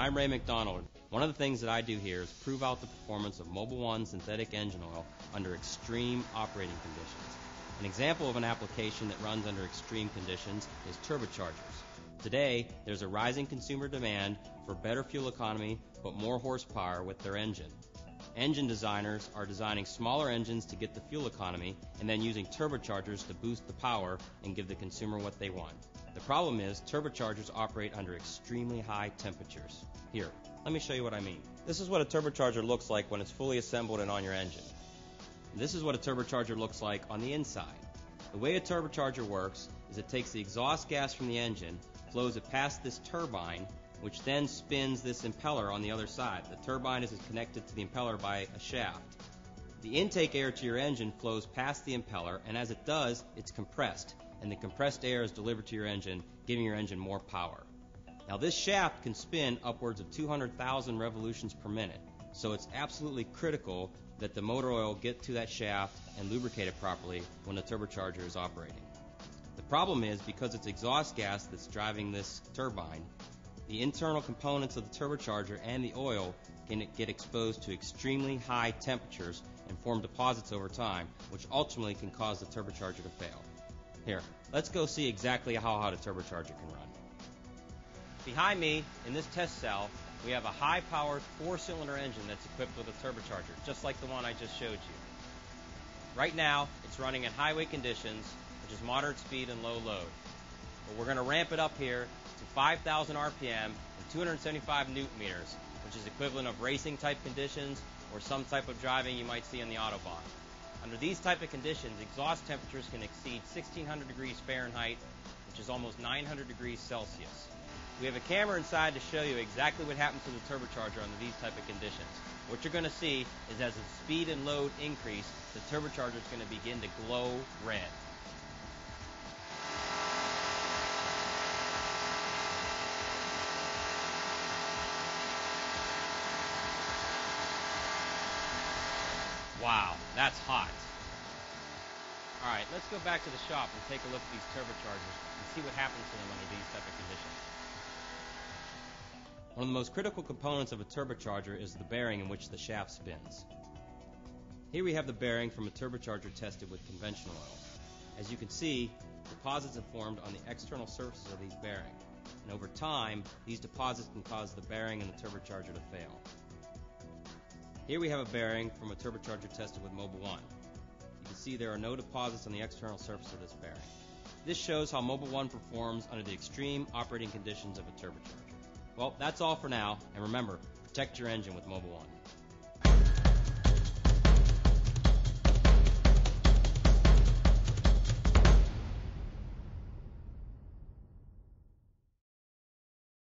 I'm Ray McDonald. One of the things that I do here is prove out the performance of Mobil 1 synthetic engine oil under extreme operating conditions. An example of an application that runs under extreme conditions is turbochargers. Today, there's a rising consumer demand for better fuel economy but more horsepower with their engine. Engine designers are designing smaller engines to get the fuel economy and then using turbochargers to boost the power and give the consumer what they want. The problem is turbochargers operate under extremely high temperatures. Here, let me show you what I mean. This is what a turbocharger looks like when it's fully assembled and on your engine. This is what a turbocharger looks like on the inside. The way a turbocharger works is it takes the exhaust gas from the engine, flows it past this turbine, which then spins this impeller on the other side. The turbine is connected to the impeller by a shaft. The intake air to your engine flows past the impeller, and as it does, it's compressed, and the compressed air is delivered to your engine, giving your engine more power. Now, this shaft can spin upwards of 200,000 revolutions per minute, so it's absolutely critical that the motor oil get to that shaft and lubricate it properly when the turbocharger is operating. The problem is because it's exhaust gas that's driving this turbine, the internal components of the turbocharger and the oil can get exposed to extremely high temperatures and form deposits over time, which ultimately can cause the turbocharger to fail. Here, let's go see exactly how hot a turbocharger can run. Behind me, in this test cell, we have a high-powered four-cylinder engine that's equipped with a turbocharger, just like the one I just showed you. Right now, it's running in highway conditions, which is moderate speed and low load. But we're going to ramp it up here 5,000 RPM and 275 newton meters, which is equivalent of racing type conditions or some type of driving you might see on the Autobahn. Under these type of conditions, exhaust temperatures can exceed 1600 degrees Fahrenheit, which is almost 900 degrees Celsius. We have a camera inside to show you exactly what happens to the turbocharger under these type of conditions. What you're going to see is as the speed and load increase, the turbocharger is going to begin to glow red. Wow, that's hot. All right, let's go back to the shop and take a look at these turbochargers and see what happens to them under these type of conditions. One of the most critical components of a turbocharger is the bearing in which the shaft spins. Here we have the bearing from a turbocharger tested with conventional oil. As you can see, deposits have formed on the external surfaces of these bearings. And over time, these deposits can cause the bearing in the turbocharger to fail. Here we have a bearing from a turbocharger tested with Mobil 1. You can see there are no deposits on the external surface of this bearing. This shows how Mobil 1 performs under the extreme operating conditions of a turbocharger. Well, that's all for now, and remember, protect your engine with Mobil 1.